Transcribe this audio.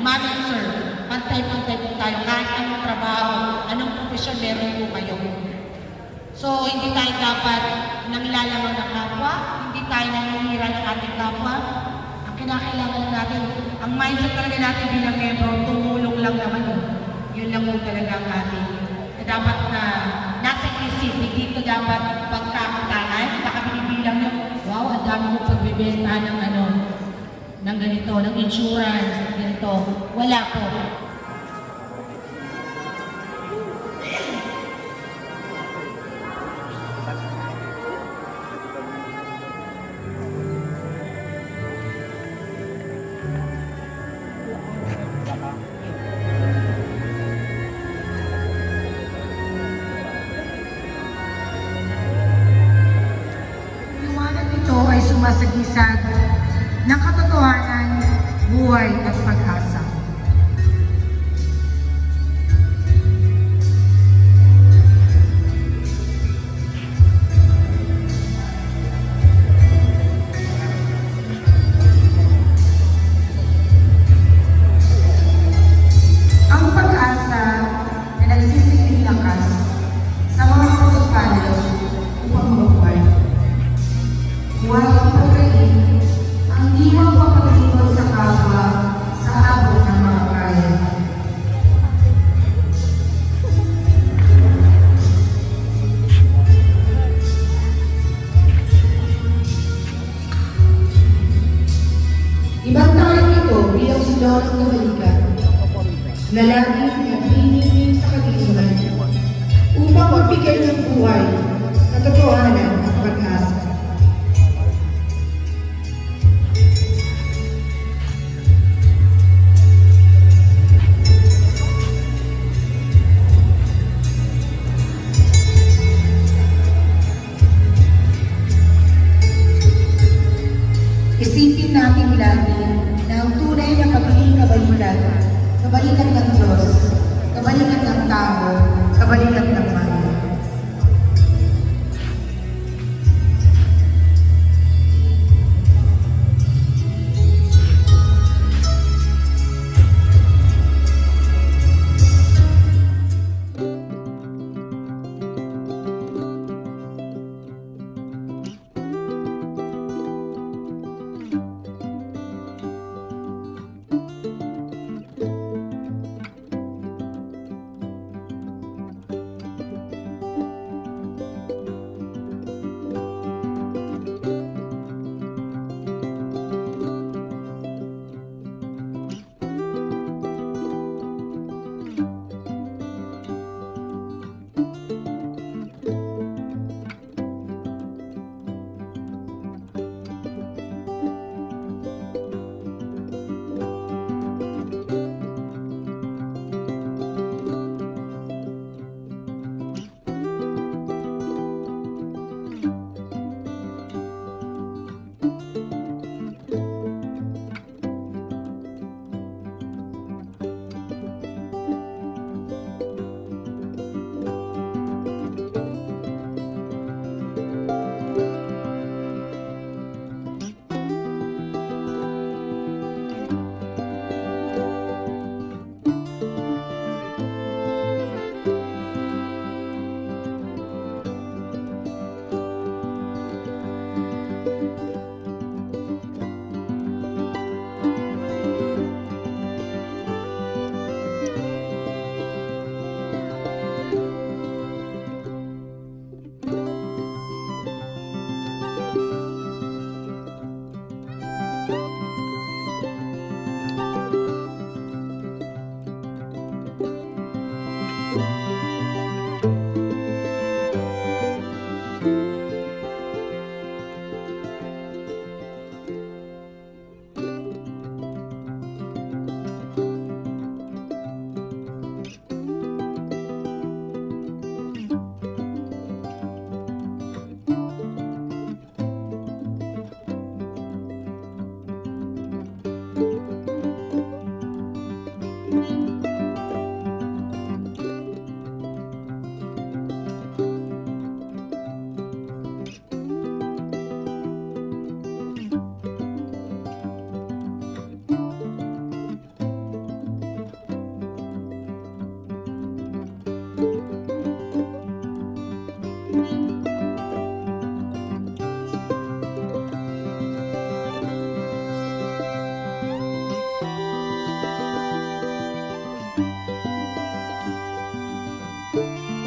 Sir, pantay-pantay po tayo kahit anong trabaho, anong profesyon meron po kayo. So, hindi tayo dapat nangilalamang ng kapwa, hindi tayo nanginira ng ating kapwa. Ang kinakailangan natin, ang mindset talaga natin bilang membro, tumulong lang naman yun. Yun lang po talaga ang ating dapat na nasa isip, hindi ito dapat pagkakataan, baka binibilang nyo, wow, ang dami mo pagbibenta ng ng ganito, ng insurance, ng ganito. Wala po. Sumasagisag ng katotohanan, buhay at pag-asa. Ang Ibantayan ito bilang sundalo ng kabalikan na laging nagbibigay sa kadiliman upang magbigay ng buhay, katotohanan at pag-asa. Música